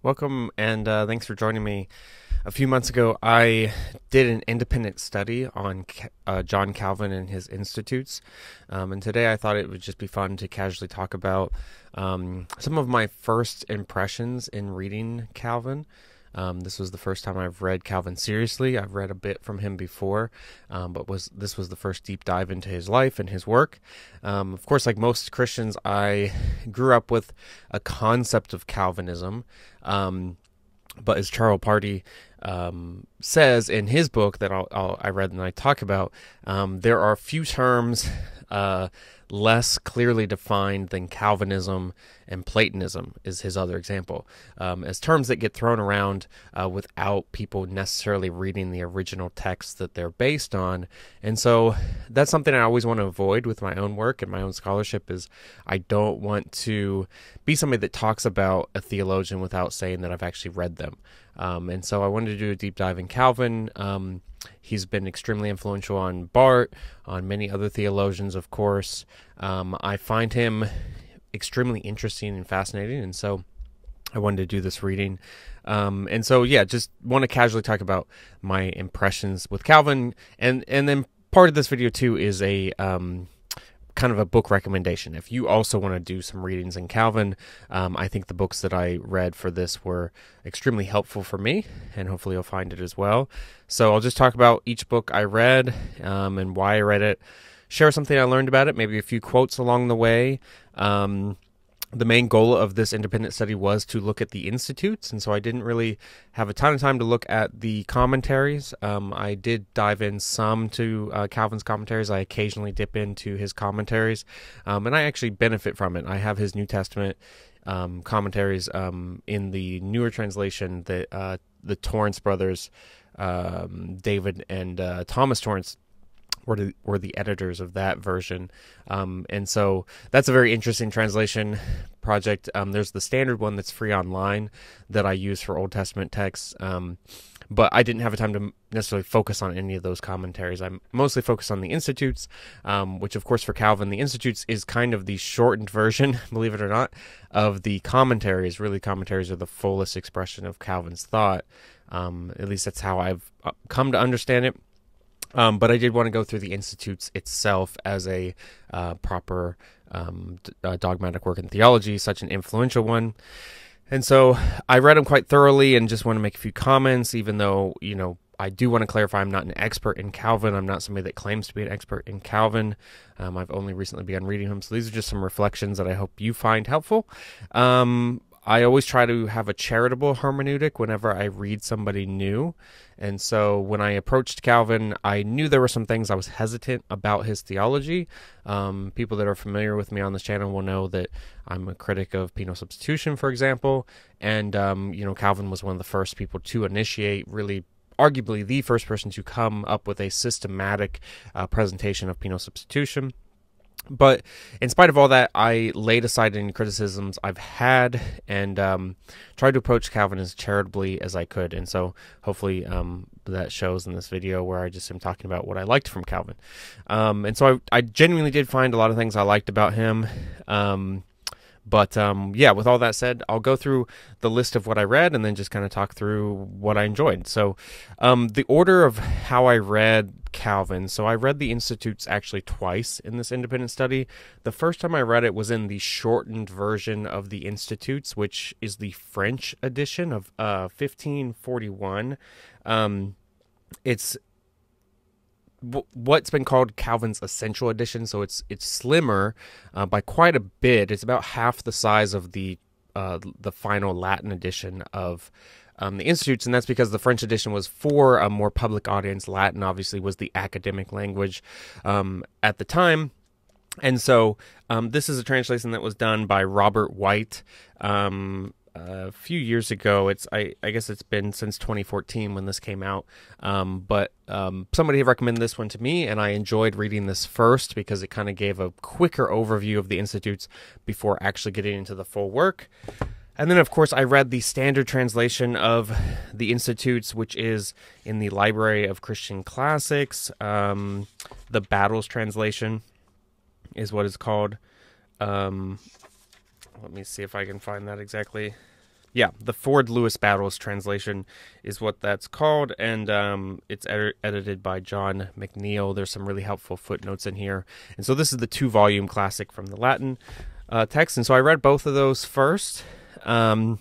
Welcome and uh, thanks for joining me. A few months ago, I did an independent study on uh, John Calvin and his institutes. Um, and today I thought it would just be fun to casually talk about um, some of my first impressions in reading Calvin. Um, this was the first time I've read Calvin seriously. I've read a bit from him before, um, but was this was the first deep dive into his life and his work. Um, of course, like most Christians, I grew up with a concept of Calvinism. Um, but as Charles Partee um, says in his book that I'll, I'll, i read and I talk about, um, there are few terms uh, less clearly defined than Calvinism and Platonism is his other example, um, as terms that get thrown around uh, without people necessarily reading the original text that they're based on. And so that's something I always want to avoid with my own work and my own scholarship is I don't want to be somebody that talks about a theologian without saying that I've actually read them. Um, and so I wanted to do a deep dive in Calvin. Um, he's been extremely influential on Barth, on many other theologians, of course. Um, I find him extremely interesting and fascinating, and so I wanted to do this reading. Um, and so, yeah, just want to casually talk about my impressions with Calvin, and and then part of this video too is a um, kind of a book recommendation. If you also want to do some readings in Calvin, um, I think the books that I read for this were extremely helpful for me, and hopefully you'll find it as well. So I'll just talk about each book I read um, and why I read it, share something I learned about it, maybe a few quotes along the way. Um, the main goal of this independent study was to look at the institutes, and so I didn't really have a ton of time to look at the commentaries. Um, I did dive in some to uh, Calvin's commentaries. I occasionally dip into his commentaries, um, and I actually benefit from it. I have his New Testament um, commentaries um, in the newer translation that uh, the Torrance brothers, um, David and uh, Thomas Torrance were the, the editors of that version. Um, and so that's a very interesting translation project. Um, there's the standard one that's free online that I use for Old Testament texts. Um, but I didn't have a time to necessarily focus on any of those commentaries. I'm mostly focused on the Institutes, um, which, of course, for Calvin, the Institutes is kind of the shortened version, believe it or not, of the commentaries. Really, commentaries are the fullest expression of Calvin's thought. Um, at least that's how I've uh, come to understand it. Um, but I did want to go through the institutes itself as a uh, proper um, uh, dogmatic work in theology, such an influential one. And so I read them quite thoroughly and just want to make a few comments, even though, you know, I do want to clarify I'm not an expert in Calvin. I'm not somebody that claims to be an expert in Calvin. Um, I've only recently begun reading him. So these are just some reflections that I hope you find helpful. Um, I always try to have a charitable hermeneutic whenever I read somebody new. And so when I approached Calvin, I knew there were some things I was hesitant about his theology. Um, people that are familiar with me on this channel will know that I'm a critic of penal substitution, for example. And, um, you know, Calvin was one of the first people to initiate really arguably the first person to come up with a systematic uh, presentation of penal substitution. But in spite of all that, I laid aside any criticisms I've had and um, tried to approach Calvin as charitably as I could. And so hopefully um, that shows in this video where I just am talking about what I liked from Calvin. Um, and so I, I, genuinely did find a lot of things I liked about him. Um, but um, yeah, with all that said, I'll go through the list of what I read and then just kind of talk through what I enjoyed. So, um, the order of how I read Calvin. So, I read the Institutes actually twice in this independent study. The first time I read it was in the shortened version of the Institutes, which is the French edition of uh, 1541. Um, it's what's been called Calvin's Essential Edition. So it's it's slimmer uh, by quite a bit. It's about half the size of the uh, the final Latin edition of um, the Institutes, and that's because the French edition was for a more public audience. Latin obviously was the academic language um, at the time. And so, um, this is a translation that was done by Robert White. Um, a few years ago. It's I, I guess it's been since 2014 when this came out. Um, but um, somebody recommended this one to me, and I enjoyed reading this first because it kind of gave a quicker overview of the institutes before actually getting into the full work. And then, of course, I read the standard translation of the Institutes, which is in the Library of Christian Classics. Um, the Battles translation is what it's called. Um, let me see if I can find that exactly. yeah, the Ford Lewis Battles translation is what that's called, and um, it's ed- edited by John McNeill. There's some really helpful footnotes in here, and so this is the two volume classic from the Latin uh, text, and so I read both of those first. Um,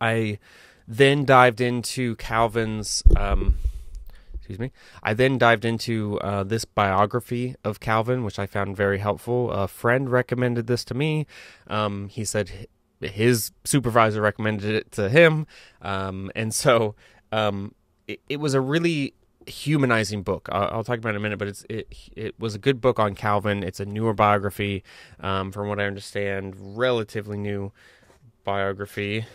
I then dived into Calvin's. Um, excuse me. I then dived into uh, this biography of Calvin, which I found very helpful. A friend recommended this to me. Um, he said his supervisor recommended it to him, um, and so um, it, it, was a really humanizing book. I'll, I'll, talk about it in a minute, but it's it it was a good book on Calvin. It's a newer biography, um, from what I understand, relatively new biography.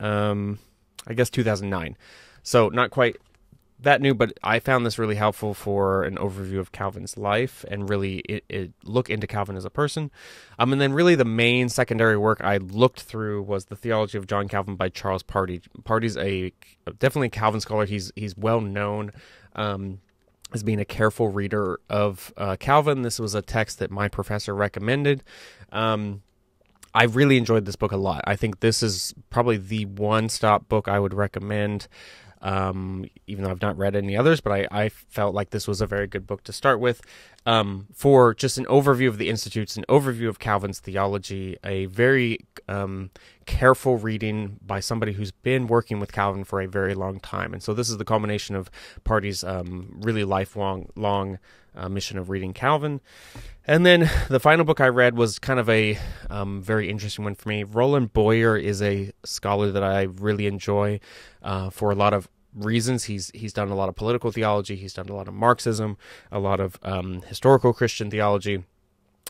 Um, I guess 2009, so not quite that new, but I found this really helpful for an overview of Calvin's life and really it, it look into Calvin as a person. Um, and then really the main secondary work I looked through was the Theology of John Calvin by Charles Partee. Partee's a definitely a Calvin scholar. He's he's well known. Um, as being a careful reader of uh, Calvin, this was a text that my professor recommended. Um, I really enjoyed this book a lot. I think this is probably the one stop book I would recommend um, even though I've not read any others, but I, I felt like this was a very good book to start with um, for just an overview of the Institutes, an overview of Calvin's theology, a very um, careful reading by somebody who's been working with Calvin for a very long time. And so this is the culmination of Partee's um, really lifelong long uh, mission of reading Calvin. And then the final book I read was kind of a um, very interesting one for me. Roland Boer is a scholar that I really enjoy uh, for a lot of reasons. He's he's done a lot of political theology. He's done a lot of Marxism, a lot of um, historical Christian theology.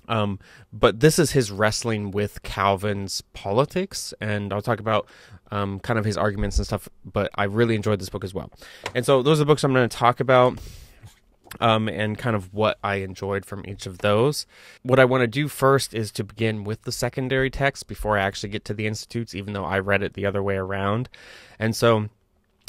Um, but this is his wrestling with Calvin's politics, and I'll talk about um, kind of his arguments and stuff. But I really enjoyed this book as well, and so those are the books I'm going to talk about. Um, and kind of what I enjoyed from each of those. What I want to do first is to begin with the secondary text before I actually get to the institutes, even though I read it the other way around. And so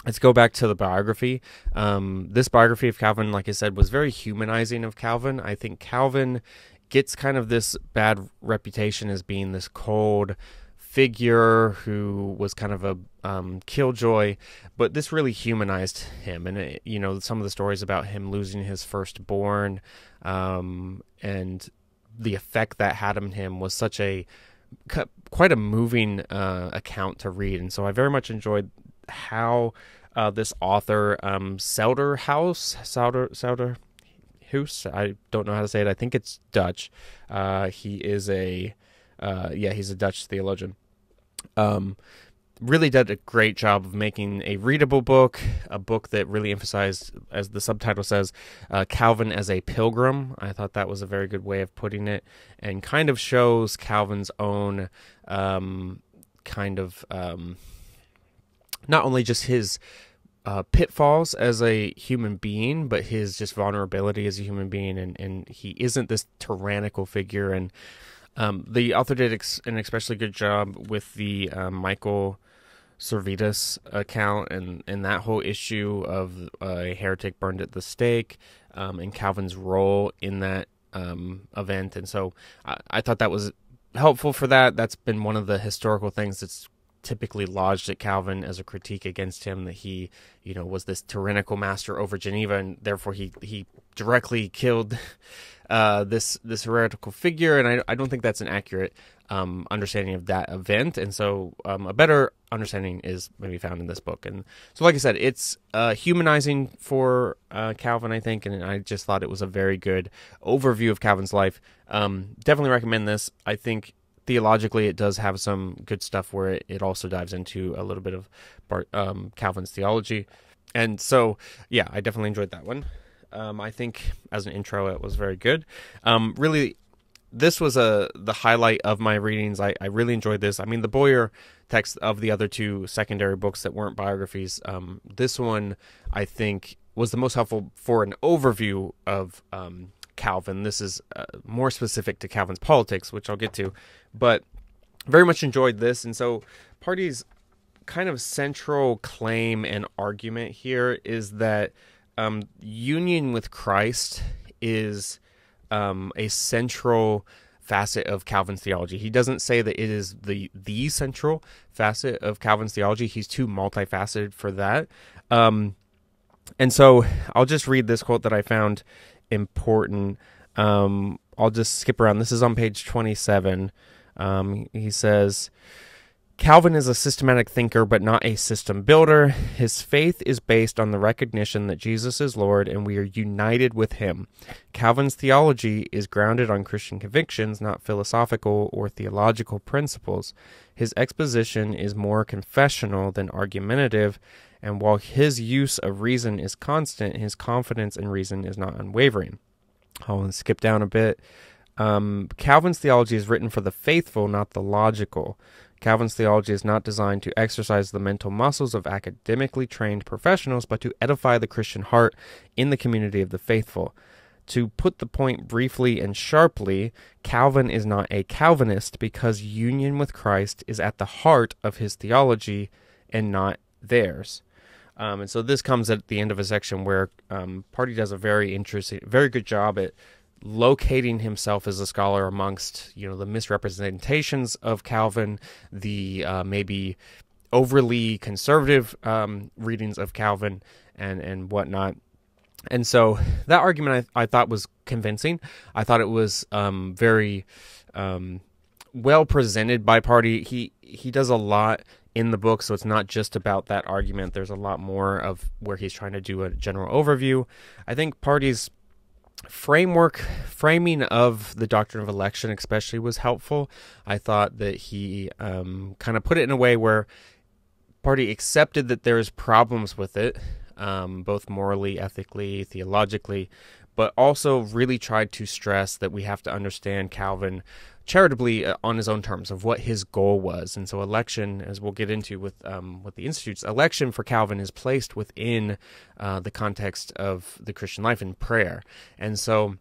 let's go back to the biography. Um, this biography of Calvin, like I said, was very humanizing of Calvin. I think Calvin gets kind of this bad reputation as being this cold figure who was kind of a um, killjoy, but this really humanized him. And it, you know, some of the stories about him losing his firstborn um, and the effect that had on him was such a quite a moving uh, account to read. And so I very much enjoyed how uh, this author, um, Selder House, Selder, Selder House, I don't know how to say it. I think it's Dutch. Uh, he is a, uh, yeah, he's a Dutch theologian. Um, really did a great job of making a readable book, a book that really emphasized, as the subtitle says, uh, Calvin as a pilgrim. I thought that was a very good way of putting it, and kind of shows Calvin's own um, kind of um, not only just his uh, pitfalls as a human being, but his just vulnerability as a human being, and, and he isn't this tyrannical figure. And um, the author did ex- an especially good job with the um, Michael Servetus account and, and that whole issue of uh, a heretic burned at the stake um, and Calvin's role in that um, event. And so I, I thought that was helpful for that. That's been one of the historical things that's typically lodged at Calvin as a critique against him that he, you know, was this tyrannical master over Geneva, and therefore he he directly killed uh, this this heretical figure. And I I don't think that's an accurate um, understanding of that event. And so um, a better understanding is maybe found in this book. And so, like I said, it's uh, humanizing for uh, Calvin, I think, and I just thought it was a very good overview of Calvin's life. Um, definitely recommend this. I think theologically it does have some good stuff where it, it also dives into a little bit of Barth, um, Calvin's theology. And so, yeah, I definitely enjoyed that one. Um, I think as an intro, it was very good. Um, really, this was a the highlight of my readings. I, I really enjoyed this. I mean, the Boer text of the other two secondary books that weren't biographies. Um, this one, I think, was the most helpful for an overview of um, Calvin. This is uh, more specific to Calvin's politics, which I'll get to, but very much enjoyed this. And so, Partee's kind of central claim and argument here is that um, union with Christ is um, a central facet of Calvin's theology. He doesn't say that it is the the central facet of Calvin's theology. He's too multifaceted for that. Um, and so I'll just read this quote that I found important. Um, I'll just skip around. This is on page 27. Um, he says, Calvin is a systematic thinker, but not a system builder. His faith is based on the recognition that Jesus is Lord and we are united with him. Calvin's theology is grounded on Christian convictions, not philosophical or theological principles. His exposition is more confessional than argumentative, and while his use of reason is constant, his confidence in reason is not unwavering. I'll skip down a bit. Um, Calvin's theology is written for the faithful, not the logical. Calvin's theology is not designed to exercise the mental muscles of academically trained professionals, but to edify the Christian heart in the community of the faithful. To put the point briefly and sharply, Calvin is not a Calvinist because union with Christ is at the heart of his theology and not theirs. Um, and so this comes at the end of a section where um, Partee does a very interesting, very good job at locating himself as a scholar amongst you know the misrepresentations of Calvin, the uh, maybe overly conservative um, readings of Calvin and and whatnot. And so that argument I, I thought was convincing. I thought it was um, very um, well presented by Partee. He he does a lot in the book, so it's not just about that argument. There's a lot more of where he's trying to do a general overview. I think Partee's framework framing of the doctrine of election especially was helpful i thought that he um, kind of put it in a way where Partee accepted that there's problems with it um, both morally ethically theologically but also really tried to stress that we have to understand calvin charitably uh, on his own terms of what his goal was. And so, election, as we'll get into with um, with the institutes, election for Calvin is placed within uh, the context of the Christian life and prayer. And so,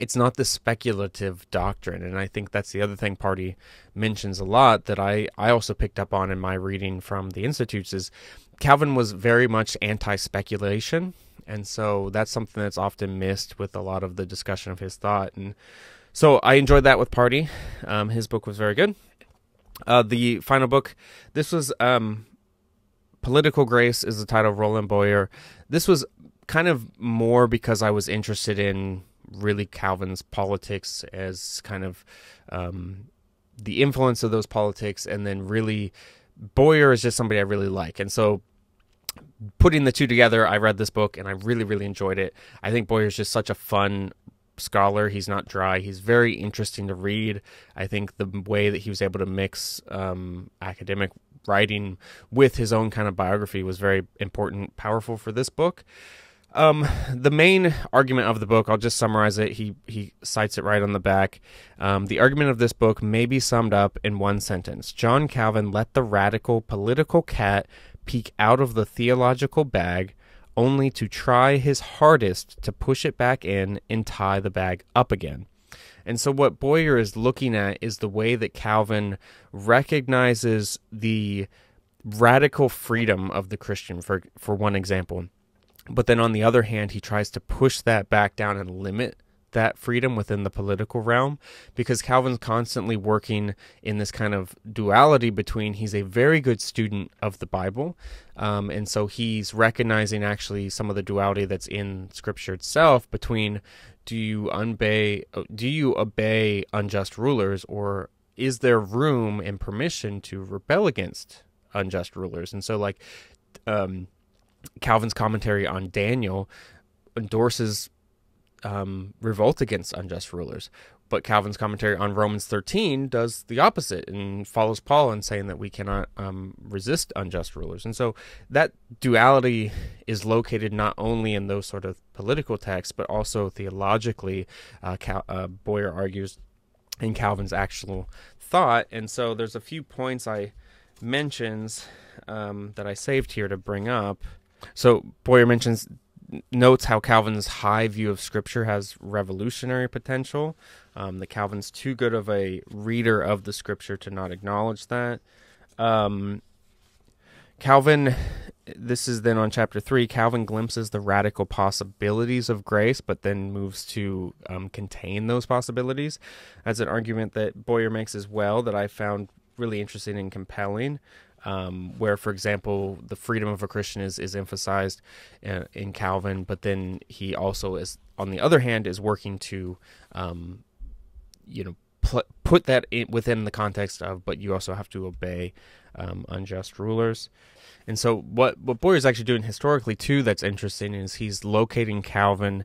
it's not the speculative doctrine and i think that's the other thing Partee mentions a lot that i i also picked up on in my reading from the institutes is calvin was very much anti-speculation and so that's something that's often missed with a lot of the discussion of his thought and so I enjoyed that with Partee. Um, his book was very good. Uh, the final book, this was um, Political Grace is the title of Roland Boer. This was kind of more because I was interested in really Calvin's politics as kind of um, the influence of those politics, and then really Boer is just somebody I really like. And so putting the two together, I read this book and I really, really enjoyed it. I think Boer is just such a fun scholar. He's not dry. He's very interesting to read. I think the way that he was able to mix um, academic writing with his own kind of biography was very important, powerful for this book. Um, the main argument of the book, I'll just summarize it. He he cites it right on the back. Um, the argument of this book may be summed up in one sentence: John Calvin let the radical political cat peek out of the theological bag only to try his hardest to push it back in and tie the bag up again. And so, what Boer is looking at is the way that Calvin recognizes the radical freedom of the Christian, for, for one example. But then on the other hand, he tries to push that back down and limit that freedom within the political realm because Calvin's constantly working in this kind of duality between he's a very good student of the Bible, um, and so he's recognizing actually some of the duality that's in Scripture itself between do you obey do you obey unjust rulers or is there room and permission to rebel against unjust rulers? And so like um, Calvin's commentary on Daniel endorses um, revolt against unjust rulers. But Calvin's commentary on Romans 13 does the opposite and follows Paul in saying that we cannot um, resist unjust rulers. And so that duality is located not only in those sort of political texts, but also theologically, uh, Cal- uh, Boer argues, in Calvin's actual thought. And so there's a few points I mentions um, that I saved here to bring up. So Boer mentions notes how Calvin's high view of Scripture has revolutionary potential. Um, that Calvin's too good of a reader of the Scripture to not acknowledge that. Um, Calvin this is then on chapter three. Calvin glimpses the radical possibilities of grace, but then moves to um, contain those possibilities. That's an argument that Boer makes as well that I found really interesting and compelling. Um, where, for example, the freedom of a Christian is, is emphasized in, uh, in, Calvin, but then he also is, on the other hand, is working to, um, you know, pl- put that in, within the context of, but you also have to obey um, unjust rulers. And so what what Boer is actually doing historically too that's interesting is he's locating Calvin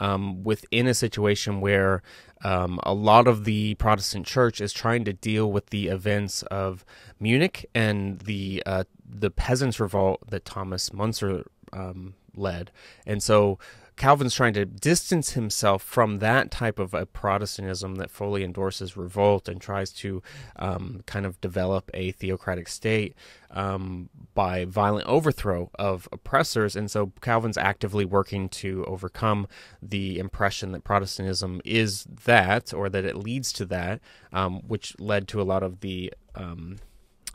um, within a situation where um, a lot of the Protestant church is trying to deal with the events of Munich and the uh, the peasants' revolt that Thomas Müntzer um, led, and so Calvin's trying to distance himself from that type of a Protestantism that fully endorses revolt and tries to um, kind of develop a theocratic state um, by violent overthrow of oppressors. And so Calvin's actively working to overcome the impression that Protestantism is that, or that it leads to that, um, which led to a lot of the um,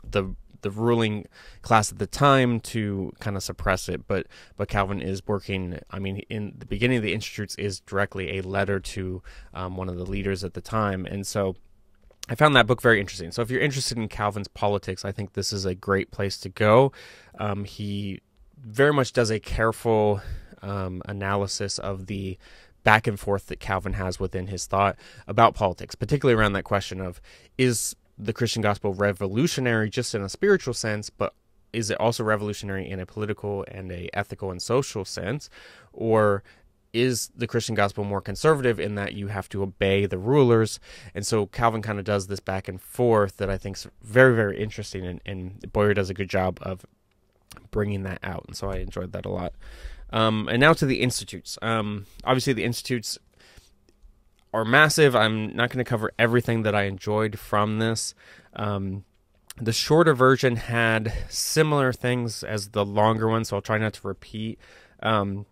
the the ruling class at the time to kind of suppress it. But but Calvin is working. I mean, in the beginning of the Institutes is directly a letter to um, one of the leaders at the time, and so. I found that book very interesting. So, if you're interested in Calvin's politics, I think this is a great place to go. Um, he very much does a careful um, analysis of the back and forth that Calvin has within his thought about politics, particularly around that question of is the Christian gospel revolutionary just in a spiritual sense, but is it also revolutionary in a political and a ethical and social sense, or is the Christian gospel more conservative in that you have to obey the rulers? And so Calvin kind of does this back and forth that I think is very, very interesting, and, and Boer does a good job of bringing that out. And so I enjoyed that a lot. Um, and now to the institutes. Um, obviously, the institutes are massive. I'm not going to cover everything that I enjoyed from this. Um, the shorter version had similar things as the longer one, so I'll try not to repeat um,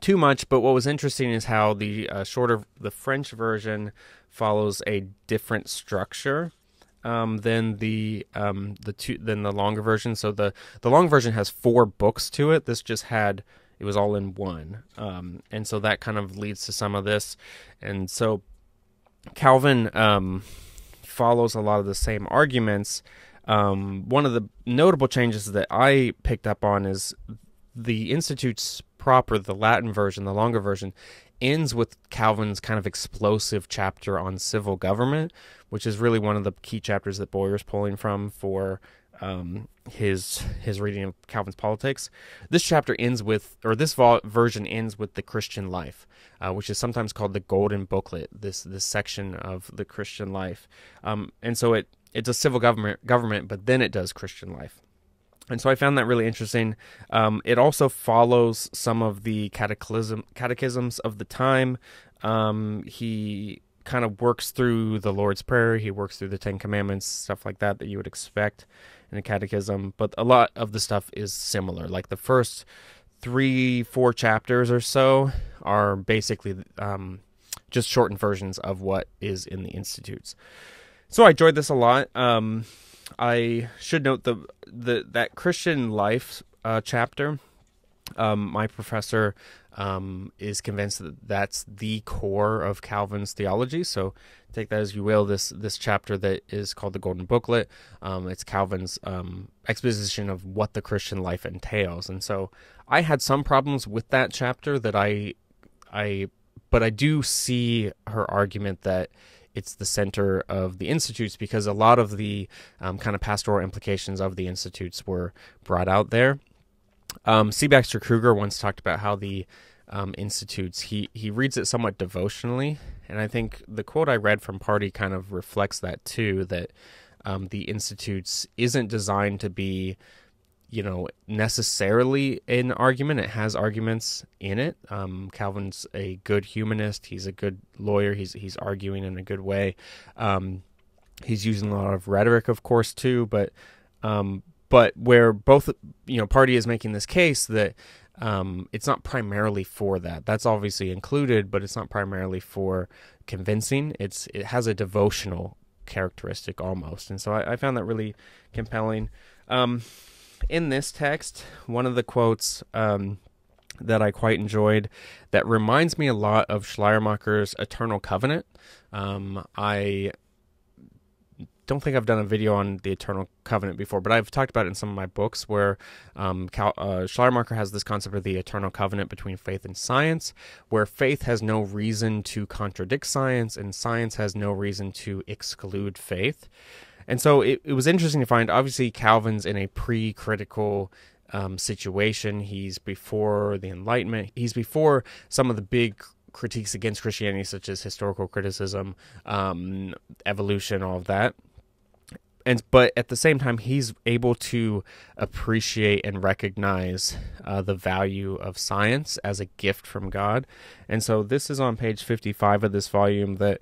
too much. But what was interesting is how the uh, shorter, the French version follows a different structure um, than the um, the two than the longer version. So the the long version has four books to it. This just had it was all in one. Um, and so that kind of leads to some of this. And so Calvin um, follows a lot of the same arguments. Um, one of the notable changes that I picked up on is the Institutes proper, the Latin version, the longer version, ends with Calvin's kind of explosive chapter on civil government, which is really one of the key chapters that Boer's pulling from for um, his his reading of Calvin's politics. This chapter ends with, or this version ends with the Christian life, uh, which is sometimes called the Golden Booklet. This this section of the Christian life, um, and so it it's a civil government government, but then it does Christian life. And so I found that really interesting. Um, it also follows some of the catechism catechisms of the time. Um, he kind of works through the Lord's Prayer. He works through the Ten Commandments, stuff like that that you would expect in a catechism, but a lot of the stuff is similar. Like the first three, four chapters or so are basically um, just shortened versions of what is in the institutes. So I enjoyed this a lot. Um, I should note the the that Christian life uh, chapter. Um, my professor um, is convinced that that's the core of Calvin's theology. So take that as you will. This this chapter that is called the Golden Booklet. Um, it's Calvin's um, exposition of what the Christian life entails, and so I had some problems with that chapter. That I I but I do see her argument that it's the center of the institutes because a lot of the um, kind of pastoral implications of the institutes were brought out there. Um, C. Baxter Kruger once talked about how the um, institutes he he reads it somewhat devotionally, and I think the quote I read from Partee kind of reflects that too. That um, the institutes isn't designed to be, you know, necessarily an argument. It has arguments in it. Um, Calvin's a good humanist. He's a good lawyer. He's he's arguing in a good way. Um, he's using a lot of rhetoric, of course, too, but um, but where both you know Partee is making this case that um, it's not primarily for that. That's obviously included, but it's not primarily for convincing. It's it has a devotional characteristic almost, and so I, I found that really compelling. Um, in this text, one of the quotes um, that I quite enjoyed that reminds me a lot of Schleiermacher's Eternal Covenant. Um, I don't think I've done a video on the Eternal Covenant before, but I've talked about it in some of my books where um, Cal, uh, Schleiermacher has this concept of the Eternal Covenant between faith and science, where faith has no reason to contradict science and science has no reason to exclude faith. And so it, it was interesting to find, obviously, Calvin's in a pre critical um, situation. He's before the Enlightenment, he's before some of the big critiques against Christianity, such as historical criticism, um, evolution, all of that and but at the same time he's able to appreciate and recognize uh, the value of science as a gift from god and so this is on page 55 of this volume that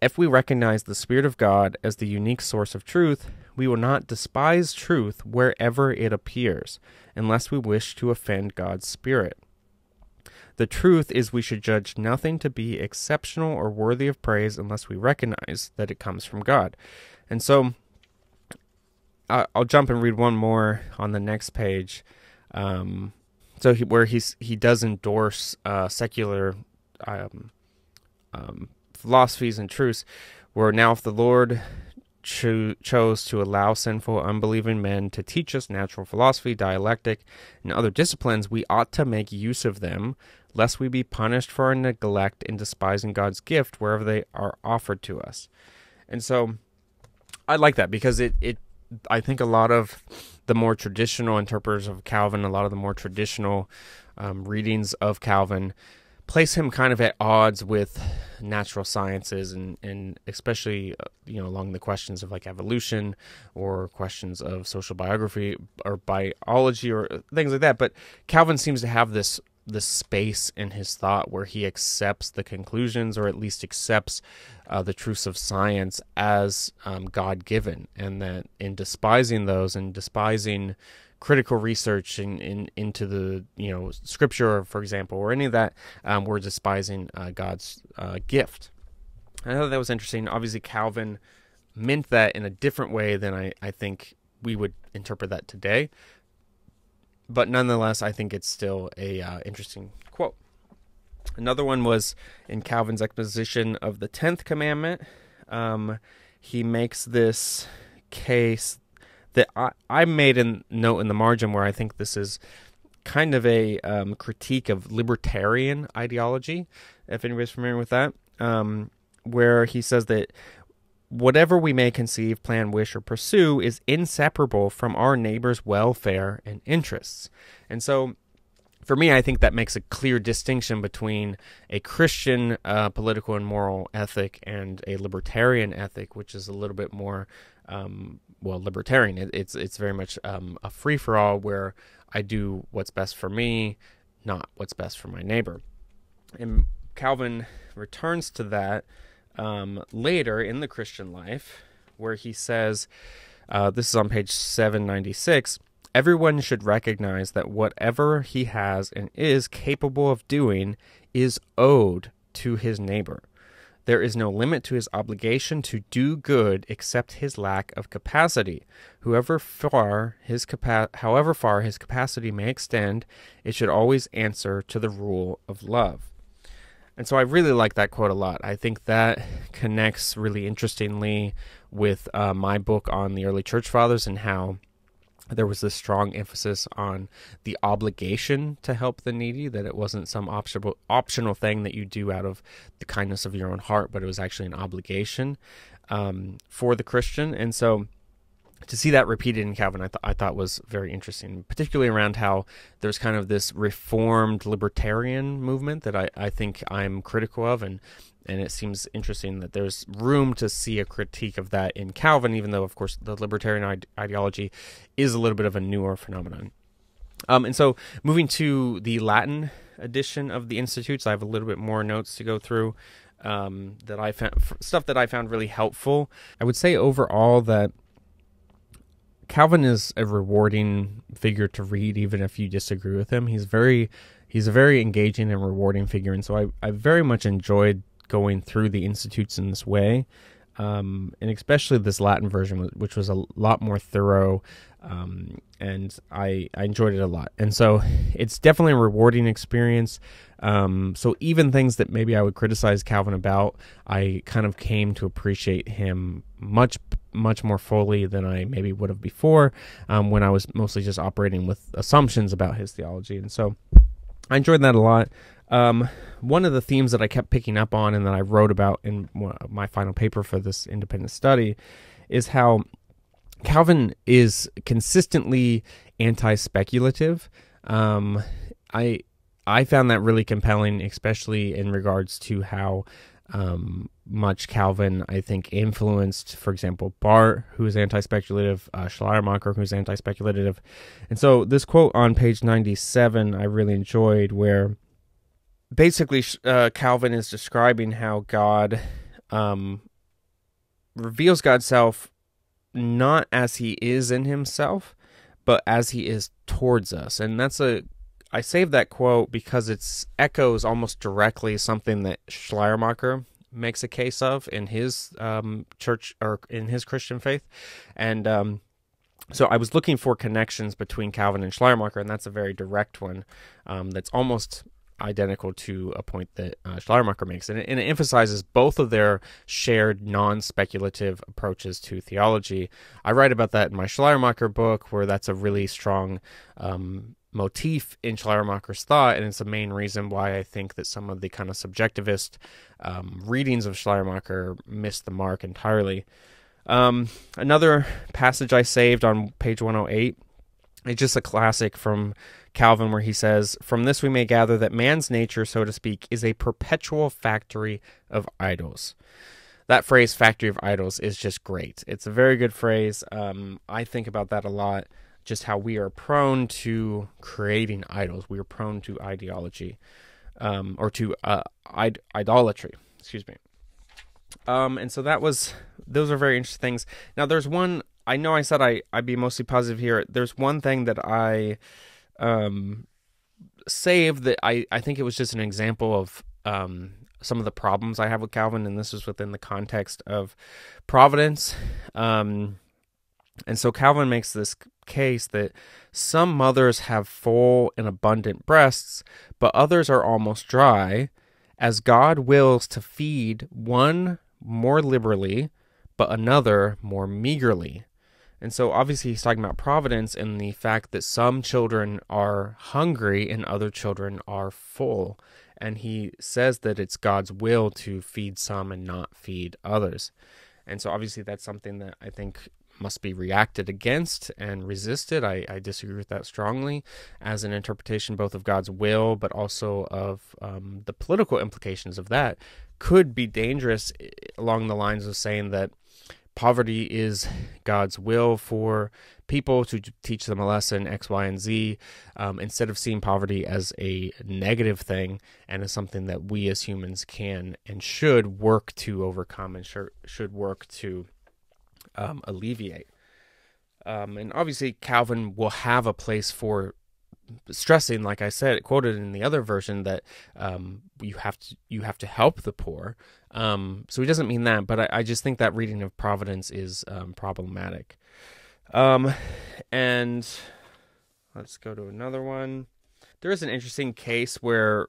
if we recognize the spirit of god as the unique source of truth we will not despise truth wherever it appears unless we wish to offend god's spirit the truth is, we should judge nothing to be exceptional or worthy of praise unless we recognize that it comes from God. And so, I'll jump and read one more on the next page. Um, so he, where he's he does endorse uh, secular um, um, philosophies and truths, where now if the Lord cho- chose to allow sinful, unbelieving men to teach us natural philosophy, dialectic, and other disciplines, we ought to make use of them, lest we be punished for our neglect in despising God's gift wherever they are offered to us. And so, I like that because it it I think a lot of the more traditional interpreters of Calvin, a lot of the more traditional um, readings of Calvin, place him kind of at odds with natural sciences and, and especially uh, you know along the questions of like evolution or questions of social biography or biology or things like that. But calvin seems to have this the space in his thought where he accepts the conclusions or at least accepts uh, the truths of science as um, God given, and that in despising those and despising critical research in, in into the you know scripture, for example, or any of that, um, we're despising uh, God's uh, gift. I thought that was interesting. Obviously, Calvin meant that in a different way than I, I think we would interpret that today but nonetheless, I think it's still a uh, interesting quote. Another one was in Calvin's exposition of the tenth commandment. Um, he makes this case that I, I made a note in the margin where I think this is kind of a um, critique of libertarian ideology, if anybody's familiar with that, um, where he says that whatever we may conceive, plan, wish, or pursue is inseparable from our neighbor's welfare and interests. And so, for me, I think that makes a clear distinction between a Christian uh, political and moral ethic and a libertarian ethic, which is a little bit more, um, well, libertarian. It, it's it's very much um, a free for all where I do what's best for me, not what's best for my neighbor. And Calvin returns to that um, later in the Christian life, where he says, uh, this is on page 796 everyone should recognize that whatever he has and is capable of doing is owed to his neighbor. There is no limit to his obligation to do good except his lack of capacity. Whoever far his capa- however far his capacity may extend, it should always answer to the rule of love. And so I really like that quote a lot. I think that connects really interestingly with uh, my book on the early church fathers and how there was this strong emphasis on the obligation to help the needy, that it wasn't some optional optional thing that you do out of the kindness of your own heart, but it was actually an obligation um, for the Christian. And so to see that repeated in Calvin, I, th- I thought was very interesting, particularly around how there's kind of this reformed libertarian movement that I, I think I'm critical of, and and it seems interesting that there's room to see a critique of that in Calvin, even though, of course, the libertarian ide- ideology is a little bit of a newer phenomenon. Um, and so, moving to the Latin edition of the Institutes, I have a little bit more notes to go through um, that I found stuff that I found really helpful. I would say overall that Calvin is a rewarding figure to read, even if you disagree with him. He's very he's a very engaging and rewarding figure, and so I, I very much enjoyed going through the institutes in this way, um, and especially this Latin version, which was a lot more thorough. Um, and I, I enjoyed it a lot. And so it's definitely a rewarding experience. Um, so even things that maybe I would criticize Calvin about, I kind of came to appreciate him much much more fully than I maybe would have before um, when I was mostly just operating with assumptions about his theology. And so I enjoyed that a lot. Um, one of the themes that I kept picking up on and that I wrote about in my final paper for this independent study is how Calvin is consistently anti-speculative. Um, I I found that really compelling, especially in regards to how um, much Calvin, I think, influenced, for example, Barth, who is anti speculative, uh, Schleiermacher, who's anti speculative. And so, this quote on page 97 I really enjoyed, where basically uh, Calvin is describing how God um, reveals God's self not as he is in himself, but as he is towards us. And that's a I saved that quote because it echoes almost directly something that Schleiermacher makes a case of in his um, church or in his Christian faith, and um, so I was looking for connections between Calvin and Schleiermacher, and that's a very direct one. Um, that's almost identical to a point that uh, Schleiermacher makes, and it, and it emphasizes both of their shared non-speculative approaches to theology. I write about that in my Schleiermacher book, where that's a really strong um, motif in Schleiermacher's thought, and it's the main reason why I think that some of the kind of subjectivist um, readings of Schleiermacher missed the mark entirely. Um, another passage I saved on page 108 it's just a classic from Calvin where he says, From this we may gather that man's nature, so to speak, is a perpetual factory of idols. That phrase, factory of idols, is just great. It's a very good phrase. Um, I think about that a lot just how we are prone to creating idols. We are prone to ideology, um, or to uh, Id- idolatry. Excuse me. Um, and so that was those are very interesting things. Now, there's one. I know I said I I'd be mostly positive here. There's one thing that I um, saved that I I think it was just an example of um, some of the problems I have with Calvin, and this was within the context of providence. Um, and so Calvin makes this case that some mothers have full and abundant breasts, but others are almost dry, as God wills to feed one more liberally, but another more meagerly. And so obviously he's talking about providence and the fact that some children are hungry and other children are full. And he says that it's God's will to feed some and not feed others. And so obviously that's something that I think must be reacted against and resisted. I, I disagree with that strongly as an interpretation both of God's will, but also of um, the political implications of that could be dangerous eh, along the lines of saying that poverty is God's will for people to teach them a lesson X, Y, and Z, um, instead of seeing poverty as a negative thing and as something that we as humans can and should work to overcome and sh- should work to um, alleviate. Um, and obviously, Calvin will have a place for stressing, like I said, quoted in the other version, that um, you have to you have to help the poor. Um, so he doesn't mean that, but I, I, just think that reading of Providence is um, problematic. Um, and let's go to another one. There is an interesting case where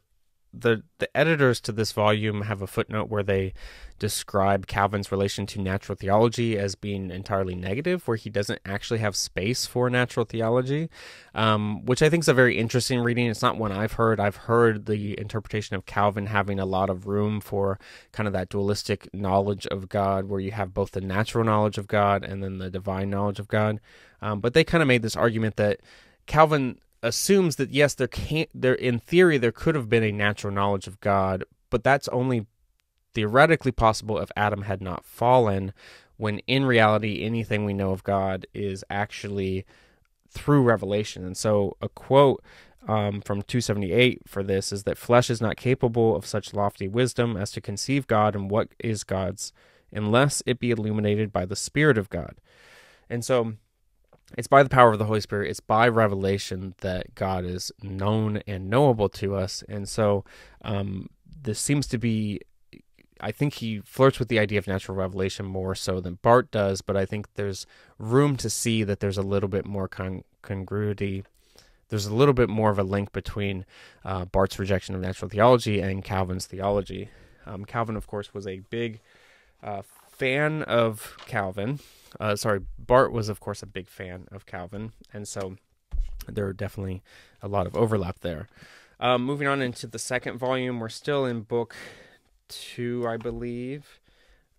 the the editors to this volume have a footnote where they describe Calvin's relation to natural theology as being entirely negative, where he doesn't actually have space for natural theology, um, which I think is a very interesting reading. It's not one I've heard. I've heard the interpretation of Calvin having a lot of room for kind of that dualistic knowledge of God, where you have both the natural knowledge of God and then the divine knowledge of God. Um, but they kind of made this argument that Calvin assumes that yes, there can't there in theory there could have been a natural knowledge of God, but that's only theoretically possible if Adam had not fallen, when in reality anything we know of God is actually through revelation. And so a quote um, from 278 for this is that flesh is not capable of such lofty wisdom as to conceive God and what is God's unless it be illuminated by the Spirit of God. And so it's by the power of the Holy Spirit, it's by revelation that God is known and knowable to us. And so um, this seems to be I think he flirts with the idea of natural revelation more so than Barth does, but I think there's room to see that there's a little bit more con- congruity. There's a little bit more of a link between uh, Barth's rejection of natural theology and Calvin's theology. Um, Calvin, of course, was a big uh, fan of Calvin. Uh, sorry, Barth was, of course, a big fan of Calvin, and so there are definitely a lot of overlap there. Um, moving on into the second volume, we're still in book two, I believe.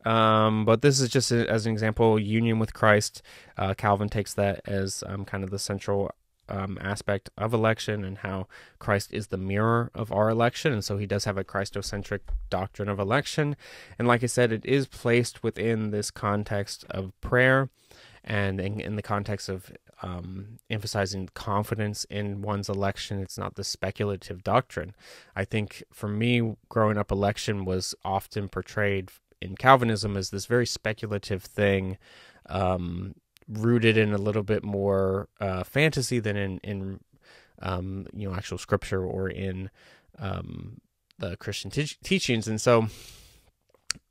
Um, but this is just a, as an example, union with Christ. Uh, Calvin takes that as um, kind of the central um, aspect of election and how Christ is the mirror of our election. And so he does have a Christocentric doctrine of election. And like I said, it is placed within this context of prayer and in, in the context of um, emphasizing confidence in one's election. It's not the speculative doctrine. I think for me, growing up, election was often portrayed in Calvinism as this very speculative thing, um, rooted in a little bit more uh, fantasy than in in um, you know actual scripture or in um, the Christian te- teachings. And so,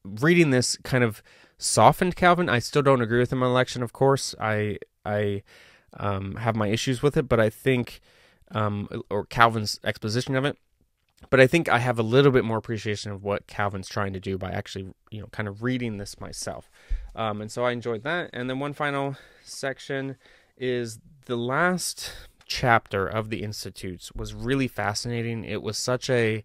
reading this kind of softened Calvin. I still don't agree with him on election, of course. I I um, have my issues with it, but I think um, or Calvin's exposition of it. But I think I have a little bit more appreciation of what Calvin's trying to do by actually, you know, kind of reading this myself. Um, and so I enjoyed that. And then one final section is the last chapter of the Institutes was really fascinating. It was such a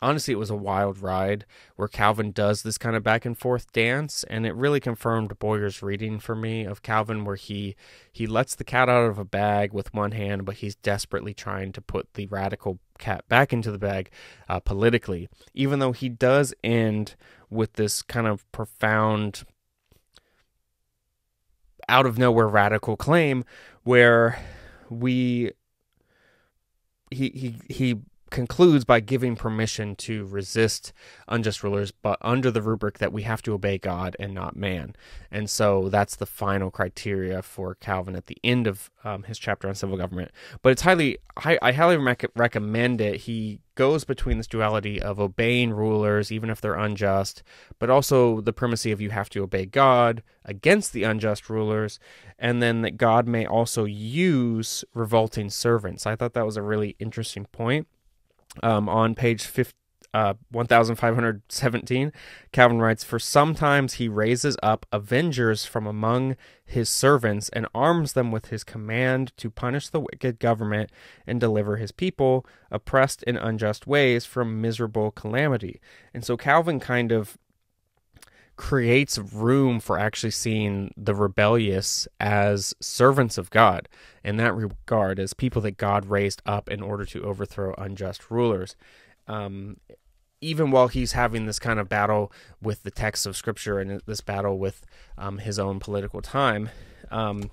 honestly, it was a wild ride where Calvin does this kind of back and forth dance, and it really confirmed Boer's reading for me of Calvin, where he he lets the cat out of a bag with one hand, but he's desperately trying to put the radical cat back into the bag uh, politically, even though he does end with this kind of profound out of nowhere radical claim where we he he he concludes by giving permission to resist unjust rulers, but under the rubric that we have to obey God and not man. And so that's the final criteria for Calvin at the end of um, his chapter on civil government. But it's highly, I, I highly rec- recommend it. He goes between this duality of obeying rulers, even if they're unjust, but also the primacy of you have to obey God against the unjust rulers, and then that God may also use revolting servants. I thought that was a really interesting point um, on page 50, uh, 1517, Calvin writes, For sometimes he raises up avengers from among his servants and arms them with his command to punish the wicked government and deliver his people, oppressed in unjust ways, from miserable calamity. And so Calvin kind of creates room for actually seeing the rebellious as servants of God in that regard, as people that God raised up in order to overthrow unjust rulers. Um, even while he's having this kind of battle with the texts of Scripture and this battle with um, his own political time. Um,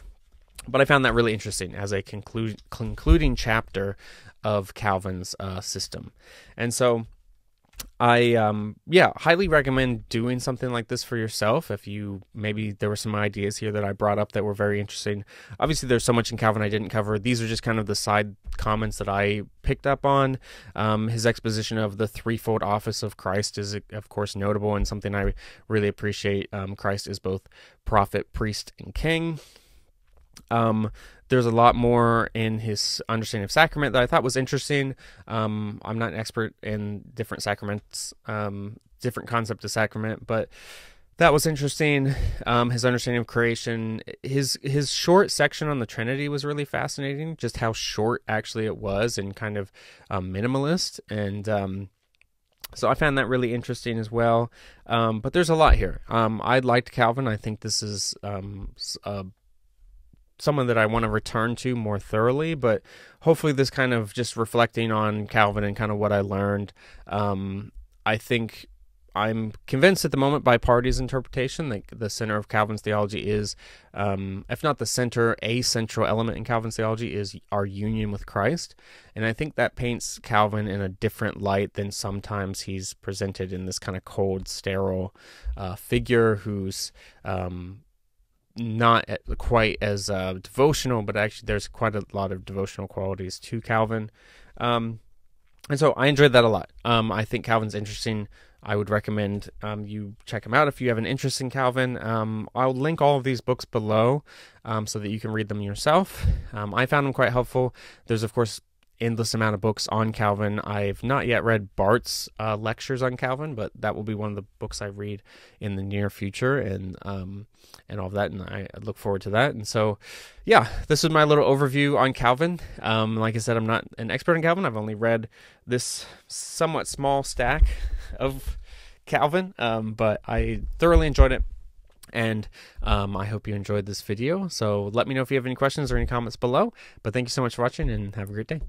but I found that really interesting as a conclu- concluding chapter of Calvin's uh, system. And so I um yeah, highly recommend doing something like this for yourself if you maybe there were some ideas here that I brought up that were very interesting. Obviously there's so much in Calvin I didn't cover. These are just kind of the side comments that I picked up on. Um, his exposition of the threefold office of Christ is of course notable and something I really appreciate. Um, Christ is both prophet, priest, and king. Um, there's a lot more in his understanding of sacrament that I thought was interesting. Um, I'm not an expert in different sacraments, um, different concept of sacrament, but that was interesting. Um, his understanding of creation, his his short section on the Trinity was really fascinating. Just how short actually it was, and kind of um, minimalist, and um, so I found that really interesting as well. Um, but there's a lot here. Um, I liked Calvin. I think this is um, a someone that I want to return to more thoroughly, but hopefully this kind of just reflecting on Calvin and kind of what I learned. Um, I think I'm convinced at the moment by Partee's interpretation that the center of Calvin's theology is, um, if not the center, a central element in Calvin's theology is our union with Christ. And I think that paints Calvin in a different light than sometimes he's presented in this kind of cold, sterile uh, figure who's um, not quite as uh, devotional, but actually there's quite a lot of devotional qualities to Calvin. Um, and so I enjoyed that a lot. Um, I think Calvin's interesting I would recommend um, you check him out if you have an interest in Calvin. Um, I'll link all of these books below um, so that you can read them yourself. Um, I found them quite helpful. There's, of course, endless amount of books on Calvin. I've not yet read Barth's uh, lectures on Calvin, but that will be one of the books I read in the near future, and um, and all of that. And I look forward to that. And so, yeah, this is my little overview on Calvin. Um, like I said, I'm not an expert in Calvin. I've only read this somewhat small stack of Calvin, um, but I thoroughly enjoyed it. And um, I hope you enjoyed this video. So let me know if you have any questions or any comments below. But thank you so much for watching and have a great day.